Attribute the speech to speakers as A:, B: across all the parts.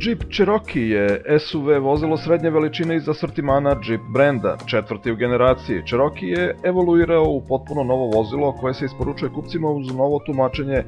A: Jeep Cherokee je SUV vozilo srednje veličine iz asortimana Jeep brenda, četvrti u generaciji. Cherokee je evoluirao u potpuno novo vozilo koje se isporučuje kupcima uz novo tumačenje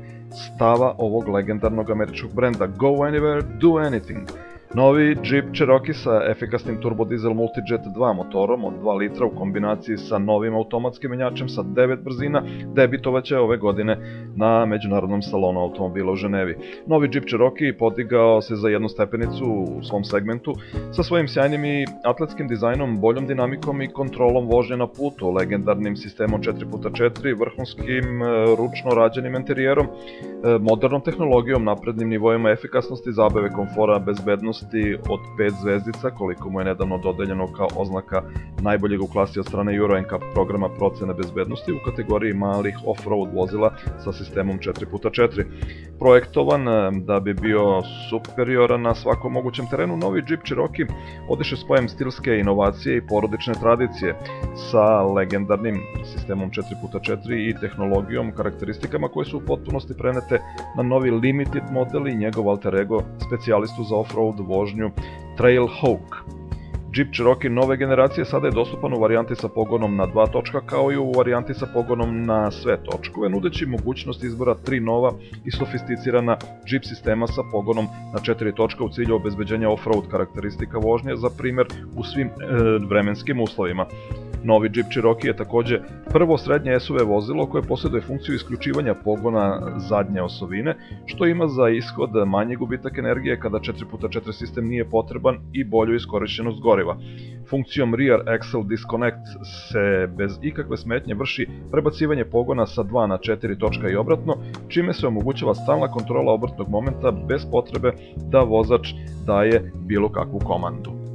A: stava ovog legendarnog američkog brenda Go Anywhere, Do Anything – Novi Jeep Cherokee sa efikasnim turbodizel Multijet 2 motorom od 2 litra u kombinaciji sa novim automatskim menjačem sa 9 brzina debitovaće ove godine na Međunarodnom salonu automobila u Ženevi. Novi Jeep Cherokee podigao se za jednu stepenicu u svom segmentu sa svojim sjajnim i atletskim dizajnom, boljom dinamikom i kontrolom vožnje na putu, legendarnim sistemom 4x4, vrhunskim e, ručno rađenim interijerom, modernom tehnologijom, naprednim nivoima efikasnosti, zabave, komfora, bezbednosti, od 5 zvezdica, koliko mu je nedavno dodeljeno kao oznaka najboljeg u klasi od strane Euro NCAP programa procene bezbednosti u kategoriji malih off-road vozila sa sistemom 4x4. Projektovan eh, da bi bio superioran na svakom mogućem terenu, novi Jeep Cherokee odiše spojem stilske inovacije i porodične tradicije sa legendarnim sistemom 4x4 i tehnologijom, karakteristikama koje su u potpunosti prenete na novi limited model i njegov alter ego specijalistu za off-road vožnju Trailhawk. Jeep Cherokee nove generacije sada je dostupan u varijanti sa pogonom na dva točka kao i u varijanti sa pogonom na sve točkove, nudeći mogućnost izbora tri nova i sofisticirana Jeep sistema sa pogonom na četiri točka u cilju obezbeđenja off-road karakteristika vožnje, za primer u svim e, vremenskim uslovima. Novi Jeep Cherokee je takođe prvo srednje SUV vozilo koje posjeduje funkciju isključivanja pogona zadnje osovine, što ima za ishod manje gubitak energije kada 4x4 sistem nije potreban i bolju iskorišćenost goriva. Funkcijom Rear Axle Disconnect se bez ikakve smetnje vrši prebacivanje pogona sa 2 na 4 točka i obratno, čime se omogućava stalna kontrola obrtnog momenta bez potrebe da vozač daje bilo kakvu komandu.